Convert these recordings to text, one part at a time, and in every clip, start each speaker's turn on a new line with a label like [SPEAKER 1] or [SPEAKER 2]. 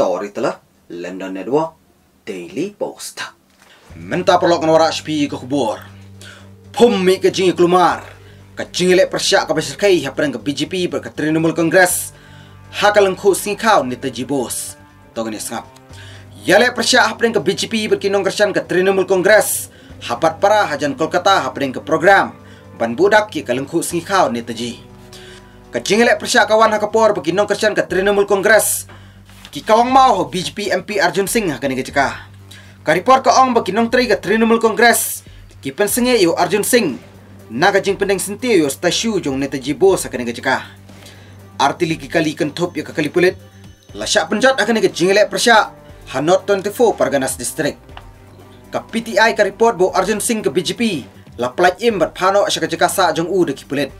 [SPEAKER 1] story telah London Network Daily Post.
[SPEAKER 2] Menta perlok ngora spi ke kubur. Pum mi ke jingi kelumar. Ke jingi lek persyak ke besar kai hapan ke BJP ber ke Trinamul Kongres. Hakal lengku sing kau ni taji bos. Togan ngap. Ya lek persyak hapan ke BJP ber kinong kersan ke Trinamul Kongres. Hapat para hajan Kolkata hapan ke program. Ban budak ke lengku sing kau ni jingi lek persyak kawan hakapor ber kinong kersan ke Trinamul Kongres. Ki kawang mau ho BJP MP Arjun Singh hakani ke. Ka report ka ong bagi tri ka Trinamool Congress. Ki pensenge yo Arjun Singh. Naga jing pendeng senti yo stasyu jong netaji bo sa kani cekah. Artili ki kali kan top yo ka kali pulit. La syak penjat akan ke jingele persya. Hanot 24 Parganas District. Ka PTI ka report bo Arjun Singh ke BJP. La plat im bat pano asya ka cekah sa jong u de ki pulit.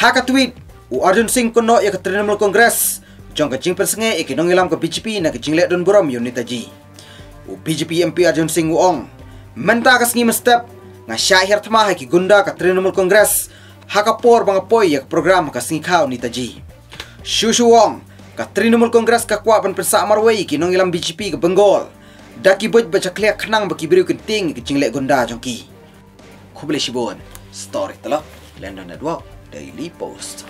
[SPEAKER 2] Ha ka tweet. U Arjun Singh kono ya ka Trinamool Congress. Jong ke jing pensenge e kinong ilam ke BJP na ke jing lek don buram yo netaji. U BJP MP Arjun Singh Wong menta ka sngi step nga syahir thma ha ki gunda ka Trinamool Congress ha ka por bang apoy ya program ka sngi khaw netaji. Shu Shu Wong ka Trinamool Congress ka kwa pan persa marway ki nong ilam BJP ka Bengal. Daki boj baca kliak khnang baki biru kenting ki jing lek gunda jong ki. Kubele shibon story telah London Network Daily Post.